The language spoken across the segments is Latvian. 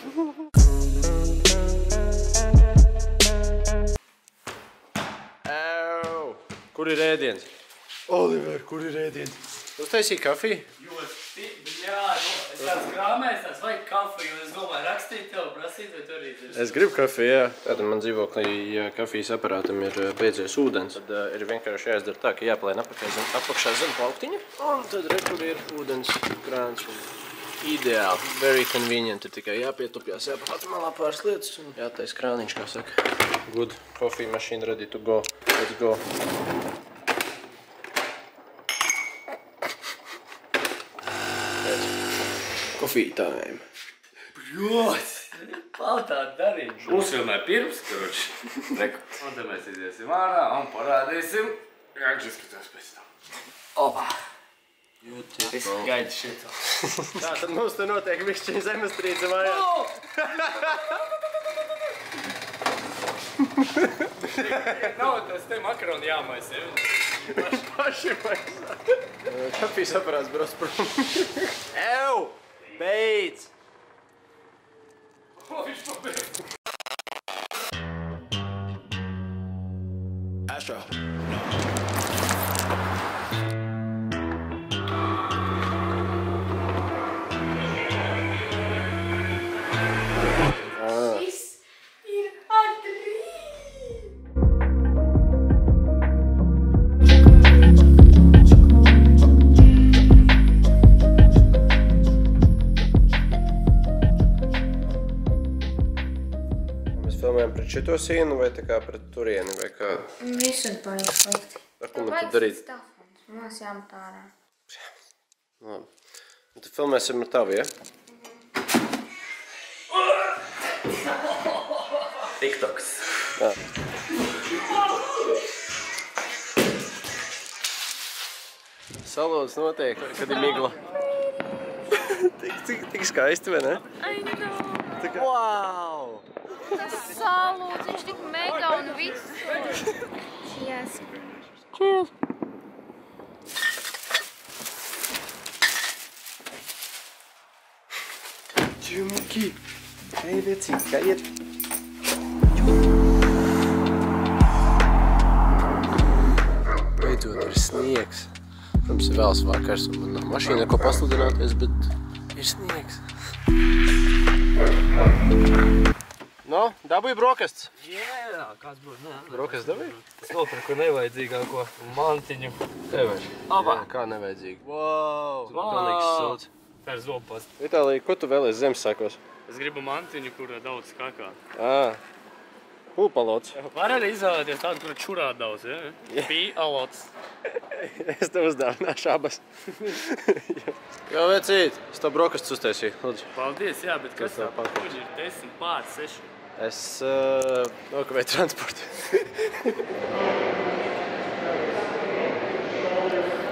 Ew! Kur ir ēdiens? Oliver, kur ir ēdiens? Uztaisīji kafiju? Ļoti, jā, es tāds grāmēs, tāds vajag kafiju, un es domāju, rakstīt tev, prasīt, vai tu arī dzirdi. Es gribu kafiju, jā. Tātad man dzīvoklī, ja kafijas aparātam ir eh, beidzies ūdens, tad uh, ir vienkārši jāizdara tā, ka jāplēn apakšā zem, apakšā zem plauktiņa, un tad re, kur ir ūdens krāns. Un ideāli, very convenient, ir tikai jāpietupjās, jāpat malā pāris lietas un jātais krāniņš, kā saka. Good coffee machine ready to go. Let's go. Coffee time. Ļoti! Pautā darīt. Vienmēr pirms, karoči. Reku. Un tad mēs iziesim ārā un parādīsim, kā izskatās pēc tam. Opa! Es gaidu šito. Tā, tad mums te notiek višķiņa zemestrīce mājās. Nav tas te makaroni jāmaisa, ja? Paši maksā. Kafijas aparāts brauc prom. Ew! Beidz! Ko viņš pabeidz? Astro. Šis pret šito sienu vai tā kā pret turieni vai kā? Visur paliek slikti. Ar ko man tad darīt? Telefons. Mums jāmet ārā. Labi. Un tad filmēsim ar tavu, ja? TikToks. Jā. Salūds notiek, kad ir migla. tik, tik, tik skaisti, vai ne? I know. Kā... Wow! Tas salūds, viņš tik mega un viss. Yes. Cheers! Čumki! Hei, vecīt, kā iet? Beidzot ir sniegs. Protams, ir vēls vakars un man nav mašīna, ko pasludināties, bet ir sniegs. No, dabūji brokastis. Jā, kāds būs. Brokastis dabūji? Es nopirku nevajadzīgāko mantiņu. Tev ir. Opa! Kā nevajadzīgi. Wow! Pilnīgs sūds. Tā ir zopas. Itālija, ko tu vēlies Zemesākos? Es gribu mantiņu, kura daudz skakā. Ā, pulpalots. Var arī izvēlēties tādu, kura čurā daudz, ja? Bija alots. Es tev uzdāvināšu abas. Jā, vecīt, es tev brokastis uztaisīju. Paldies, jā, bet kas tā? Kuģi ir 10 pār 6. Es uh, nokavēju transportu.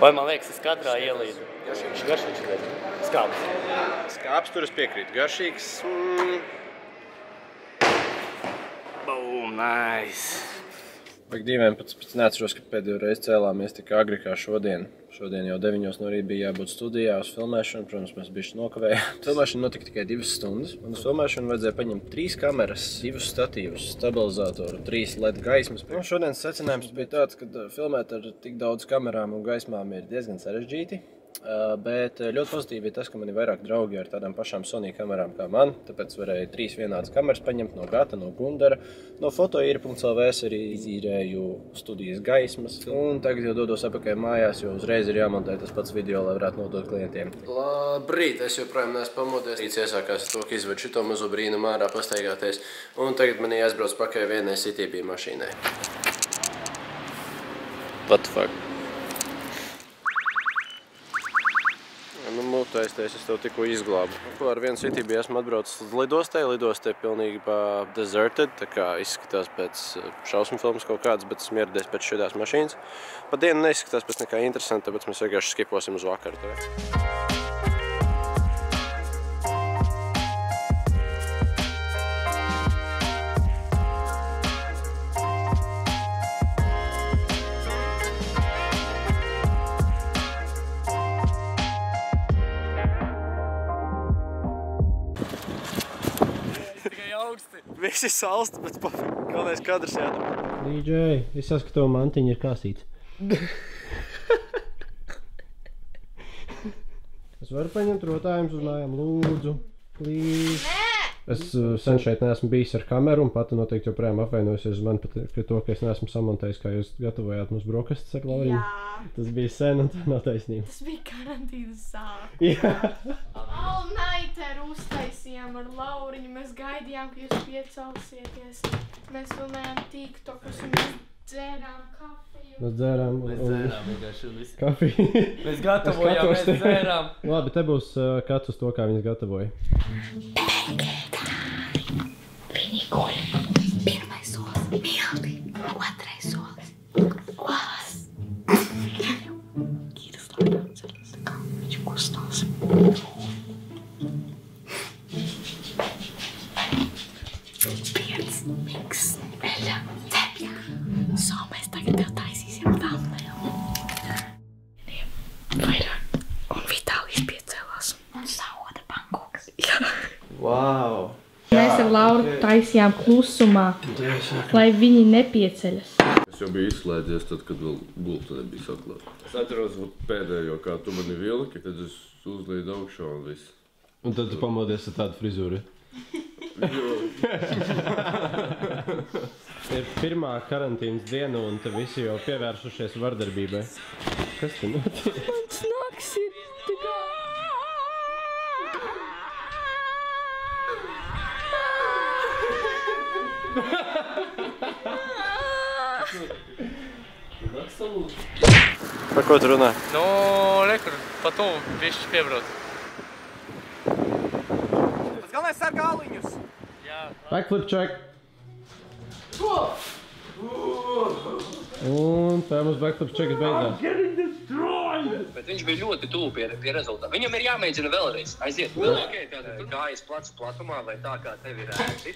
Vai man liekas, es katrā ielīdu? Garšīgs. Garšīgs, liekas. Skāps. Skāps tur es piekrītu. Garšīgs. Mm. Boom, nice. Vajag dīvaini, pats, pats neatceros, ka pēdējo reizi cēlāmies tik agri kā šodien. Šodien jau 9 no rīta bija jābūt studijā uz filmēšanu. Protams, mēs bijām nokavējumi. Filmēšana notika tikai 2 stundas. Un uz filmēšanu vajadzēja paņemt 3 kameras, 2 statīvus, stabilizatoru, 3 LED gaismas. Nu, šodienas secinājums bija tāds, ka uh, filmēt ar tik daudz kamerām un gaismām ir diezgan sarežģīti. Uh, Bet uh, ļoti pozitīvi ir tas, ka man ir vairāk draugi ar tādām pašām Sony kamerām kā man. Tāpēc varēju trīs vienādas kameras paņemt no Gata, no Gundara. No fotoīra.lv es arī izīrēju studijas gaismas. Un tagad jau dodos atpakaļ mājās, jo uzreiz ir jāmontē tas pats video, lai varētu nodot klientiem. Labrīt, es joprojām neesmu pamodies. Rīts iesākās to, ka izvedu šito mazo brīnumu ārā pastaigāties. Un tagad man jāizbrauc pakaļ vienai CTB mašīnai. What the fuck? Nu, mūtaisties, es tev tikko izglābu. Ar vienu bija esmu atbraucis līdz lidostai. Lidostai pilnīgi deserted, tā kā izskatās pēc eh, šausmu filmas kaut kādas, bet esmu ieradies pēc šādās mašīnas. Pa dienu neizskatās pēc nekā interesanta, tāpēc mēs vienkārši skiposim uz vakaru. Tagad. Visi salst, bet galvenais kadrs jādara. DJ, es saskatu, ka mantiņa ir kasīta. es varu paņemt rotājumus uz mājām, lūdzu. Please. Es uh, sen šeit neesmu bijis ar kameru, un pati noteikti joprojām apvainojos uz mani par to, ka es neesmu samontējis, kā jūs gatavojāt mums brokastis ar Lauriņu. Jā, Tas bija sen, un tā nav taisnība. tas bija karantīnas sākums. Jā. All nighter uztaisījām ar Lauriņu. Mēs gaidījām, ka jūs piecelsieties. Mēs filmējām TikTokus un mēs dzērām kafiju. Mēs dzērām. Mēs dzērām vienkārši un viss. Kafiju. Mēs gatavojām, mēs dzērām. Labi, te būs uh, kāds uz to, kā viņas gatavoja. Pirmais solis - milti, otrais solis - olas. Kīras lādās, kā viņš kustās. Wow! Mēs ar Lauru taisījām klusumā, lai viņi nepieceļas. Es jau biju izslēdzies, tad, kad vēl gulta nebija saklāta. Es atceros pēdējo, kā tu mani vilki, tad es uzlīdu augšā un viss. Un tad tu pamodies ar tādu frizūru. Ir pirmā karantīnas diena, un te visi jau pievērsušies vardarbībai. Kas tur notiek? Par ko tu runā? Nu, rekur, pa to bišķi piebrauc. Galvenais sargā aliņus! Backflip check! Un tā mums backflip check beidzās. Bet viņš bija ļoti tuvu pie, pie rezultātu. Viņam ir jāmēģina vēlreiz. Aiziet, vēl okay, tātad kājas plats platumā, vai tā kā tev ir ērti.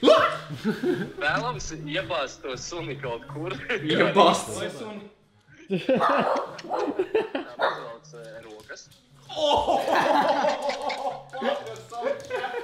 Vēlams iebāzt to suni kaut kur. Iebāzt to suni. Pavelc eh, rokas. Jā,